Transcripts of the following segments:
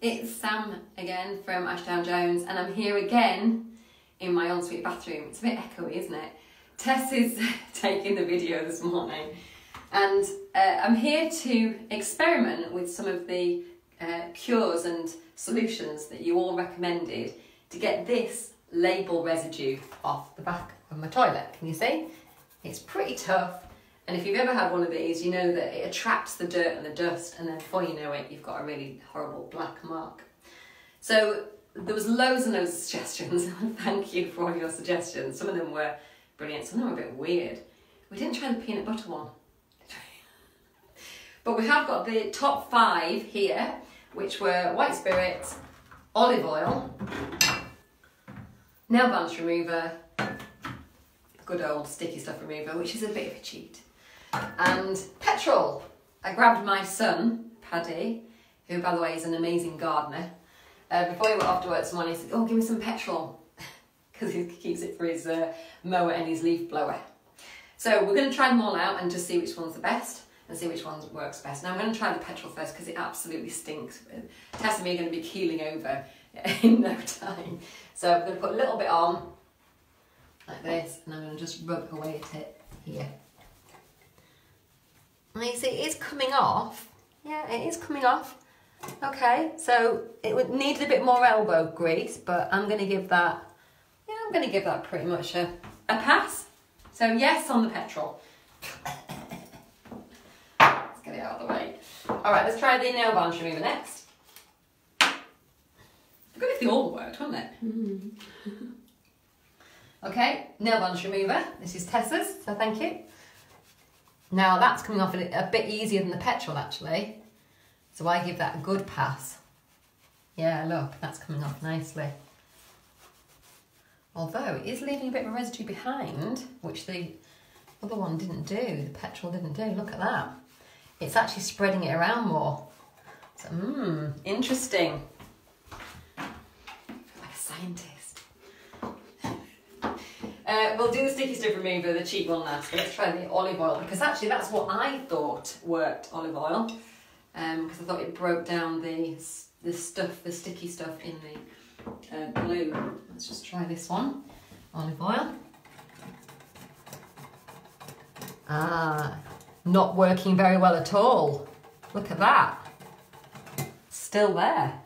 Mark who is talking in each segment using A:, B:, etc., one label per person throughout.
A: it's Sam again from Ashdown Jones, and I'm here again in my ensuite bathroom. It's a bit echoey, isn't it? Tess is taking the video this morning, and uh, I'm here to experiment with some of the uh, cures and solutions that you all recommended to get this label residue off the back of my toilet. Can you see? It's pretty tough. And if you've ever had one of these, you know that it attracts the dirt and the dust, and then before you know it, you've got a really horrible black mark. So there was loads and loads of suggestions. Thank you for all your suggestions. Some of them were brilliant, some of them were a bit weird. We didn't try the peanut butter one. but we have got the top five here, which were white spirit, olive oil, nail varnish remover, good old sticky stuff remover, which is a bit of a cheat. And petrol. I grabbed my son, Paddy, who by the way is an amazing gardener. Uh, before he went off to work this morning, he said, oh, give me some petrol. Because he keeps it for his uh, mower and his leaf blower. So we're going to try them all out and just see which one's the best and see which one works best. Now I'm going to try the petrol first because it absolutely stinks. Tess and me are going to be keeling over in no time. So I'm going to put a little bit on like this and I'm going to just rub away at it here. And you see it's coming off. Yeah, it is coming off. Okay, so it would need a bit more elbow grease, but I'm going to give that, yeah, I'm going to give that pretty much a, a pass. So yes on the petrol. let's get it out of the way. All right, let's try the nail varnish remover next. Good if they all worked, wouldn't it? Mm. okay, nail varnish remover. This is Tessa's, so thank you. Now that's coming off a bit easier than the petrol actually. So I give that a good pass. Yeah, look, that's coming off nicely. Although it is leaving a bit of a residue behind, which the other one didn't do, the petrol didn't do. Look at that. It's actually spreading it around more. So, mmm, interesting. like a scientist. Uh, we'll do the sticky stuff remover, the cheap one last. Let's try the olive oil because actually that's what I thought worked olive oil because um, I thought it broke down the the stuff, the sticky stuff in the uh, glue. Let's just try this one, olive oil. Ah, not working very well at all. Look at that. Still there.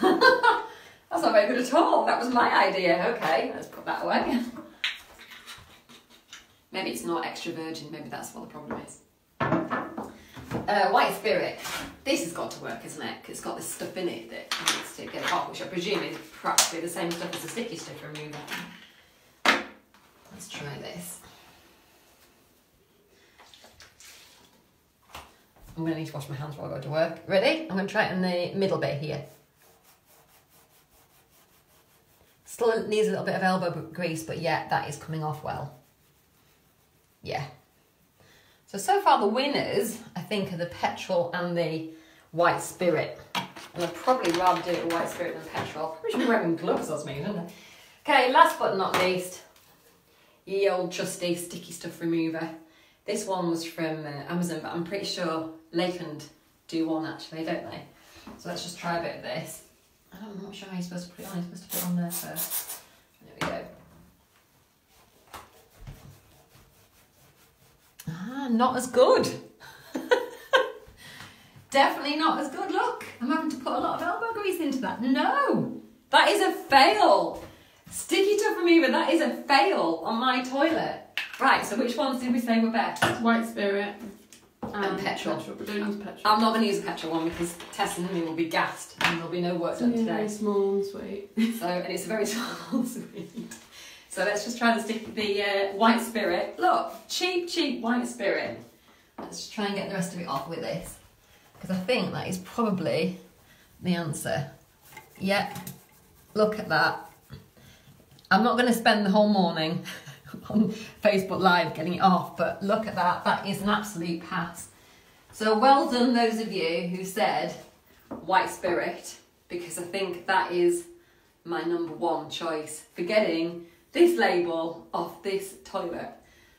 A: That's not very good at all. That was my idea. Okay, let's put that away. maybe it's not extra virgin. Maybe that's what the problem is. Uh, white spirit. This has got to work, isn't it? Because it's got this stuff in it that needs to get off, which I presume is practically the same stuff as the sticky stuff remover. Let's try this. I'm going to need to wash my hands while I go to work. Ready? I'm going to try it in the middle bit here. Still needs a little bit of elbow grease, but yeah, that is coming off well. Yeah. So, so far the winners, I think, are the petrol and the white spirit. And I'd probably rather do it with white spirit than petrol. Probably should be wearing gloves or something, don't I? Okay, last but not least, ye old trusty sticky stuff remover. This one was from uh, Amazon, but I'm pretty sure Lakeland do one actually, don't they? So let's just try a bit of this. I'm not sure how you're supposed to put it on. You're supposed to put it on there first. There we go. Ah, not as good. Definitely not as good. Look, I'm having to put a lot of elbow grease into that. No, that is a fail. Sticky stuff remover, that is a fail on my toilet. Right, so which ones did we say were best?
B: White spirit
A: and, and petrol.
B: petrol. Don't use petrol.
A: I'm not going to use a petrol one because Tess and me will be gassed and there'll be no work done today.
B: Very small and sweet.
A: So and it's a very small sweet. So let's just try the stick the uh, white spirit. Look, cheap, cheap white spirit. Let's just try and get the rest of it off with this because I think that is probably the answer. Yep. Look at that. I'm not going to spend the whole morning on Facebook Live getting it off, but look at that, that is an absolute pass. So well done those of you who said white spirit, because I think that is my number one choice for getting this label off this toilet.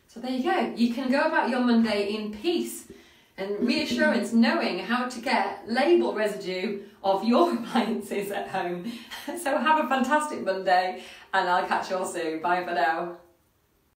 A: So there you go, you can go about your Monday in peace. and reassurance knowing how to get label residue of your appliances at home. So have a fantastic Monday and I'll catch you all soon. Bye for now.